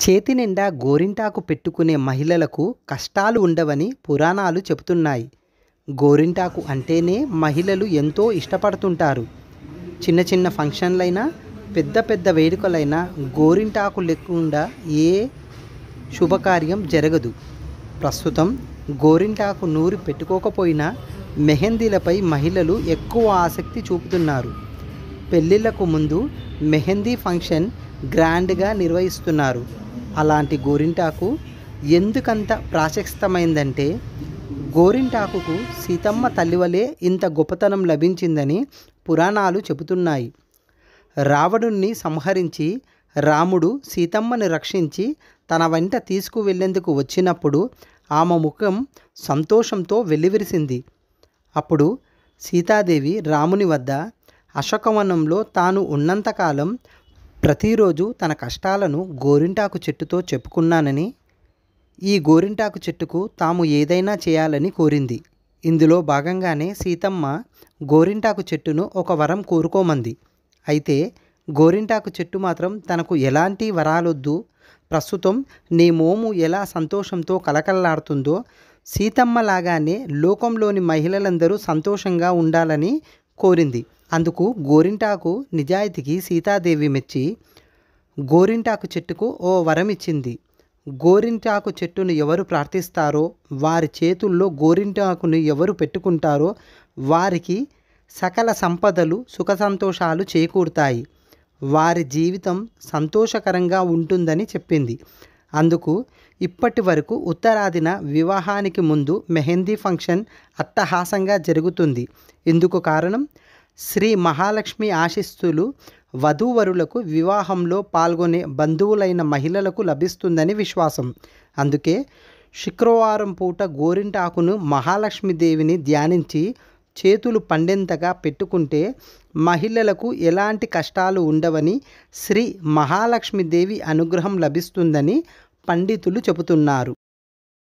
చేతి నిండా గోరింటాకు పెట్టుకునే మహిళలకు కష్టాలు ఉండవని పురాణాలు చెబుతున్నాయి. గోరింటాకు అంటేనే మహిళలు ఎంతో ఇష్టపడుతుంటారు. చిన్న చిన్న ఫంక్షన్లైనా పెద్ద పెద్ద వేడుకలైనా గోరింటాకు లేకుండా ఏ శుభకార్యం జరగదు. ప్రస్తుతం గోరింటాకు నూరి పెట్టుకోకపోయినా మెహందీలపై మహిళలు ఎక్కువ ఆసక్తి చూపుతున్నారు. పెళ్ళిళ్ళకు ముందు మెహందీ ఫంక్షన్ గ్రాండ్గా నిర్వహిస్తున్నారు. అలాంటి గోరింటాకు ఎందుకంత ప్రాశస్తమైందంటే గోరింటాకుకు సీతమ్మ తల్లివలే ఇంత గొప్పతనం లభించిందని పురాణాలు చెబుతున్నాయి. రావణుణ్ణి సంహరించి రాముడు సీతమ్మని రక్షించి తన వెంట తీసుకువెళ్ళేందుకు వచ్చినప్పుడు ఆమె ముఖం సంతోషంతో వెల్లివిరిసింది. అప్పుడు సీతాదేవి రాముని వద్ద అశోకవనంలో తాను ఉన్నంతకాలం ప్రతిరోజు తన కష్టాలను గోరింటాకు చెట్టుతో చెప్పుకున్నానని ఈ గోరింటాకు చెట్టుకు తాము ఏదైనా చేయాలని కోరింది. ఇందులో భాగంగానే సీతమ్మ గోరింటాకు చెట్టును ఒక వరం కోరుకోమంది. అయితే గోరింటాకు చెట్టు మాత్రం తనకు ఎలాంటి వరాలొద్దు. ప్రస్తుతం నీ మోము ఎలా సంతోషంతో కలకల్లాడుతుందో సీతమ్మ లాగానే లోకంలోని మహిళలందరూ సంతోషంగా ఉండాలని కోరింది. అందుకు గోరింటాకు నిజాయితీకి సీతాదేవి మెచ్చి గోరింటాకు చెట్టుకు ఓ వరం ఇచ్చింది. గోరింటాకు చెట్టును ఎవరు ప్రార్థిస్తారో వారి చేతుల్లో గోరింటాకును ఎవరు పెట్టుకుంటారో వారికి సకల సంపదలు సుఖ సంతోషాలు చేకూరుతాయి. వారి జీవితం సంతోషకరంగా ఉంటుందని చెప్పింది. అందుకు ఇప్పటి వరకు ఉత్తరాదిన వివాహానికి ముందు మెహందీ ఫంక్షన్ అట్టహాసంగా జరుగుతుంది. ఇందుకు కారణం శ్రీ మహాలక్ష్మి ఆశిస్తులు వధూవరులకు వివాహంలో పాల్గొనే బంధువులైన మహిళలకు లభిస్తుందని విశ్వాసం. అందుకే శుక్రవారం పూట గోరింటాకును మహాలక్ష్మీదేవిని ధ్యానించి చేతులు పండెంతగా పెట్టుకుంటే మహిళలకు ఎలాంటి కష్టాలు ఉండవని శ్రీ మహాలక్ష్మీదేవి అనుగ్రహం లభిస్తుందని పండితులు చెబుతున్నారు.